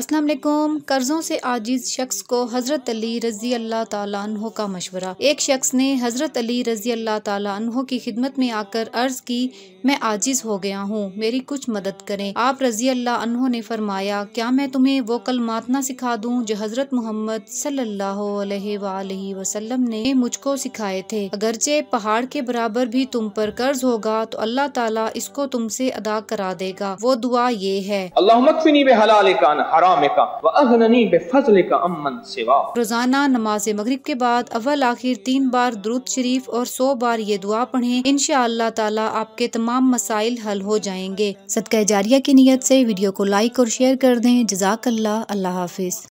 अस्सलाम वालेकुम। कर्जों से आजिज शख्स को हज़रत अली रज़ी अल्लाह तहो का मशवरा। एक शख्स ने हज़रत अली रज़ी अल्लाह तहो की खिदमत में आकर अर्ज़ की, मैं आजिज हो गया हूँ, मेरी कुछ मदद करें। आप रज़ी अल्लाह ने फरमाया, क्या मैं तुम्हें वो कलमात ना सिखा दूँ, जो हज़रत मोहम्मद सल्लल्लाहु अलैहि वसल्लम ने मुझको सिखाए थे? अगरचे पहाड़ के बराबर भी तुम पर कर्ज होगा तो अल्लाह ताला इसको तुमसे अदा करा देगा। वो दुआ ये है। अल्लाह रोज़ाना नमाज़ मगरब के बाद अव्वल, आखिर तीन बार द्रुद शरीफ और सौ बार ये दुआ पढ़े इन ताला आपके तमाम मसाइल हल हो जाएँगे। सदका जारिया की नीयत ऐसी वीडियो को लाइक और शेयर कर दें। जजाक अल्लाह अल्लाह हाफिज।